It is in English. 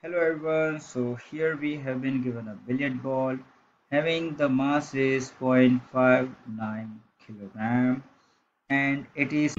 Hello everyone, so here we have been given a billiard ball. Having the mass is 0.59 kilogram. And it is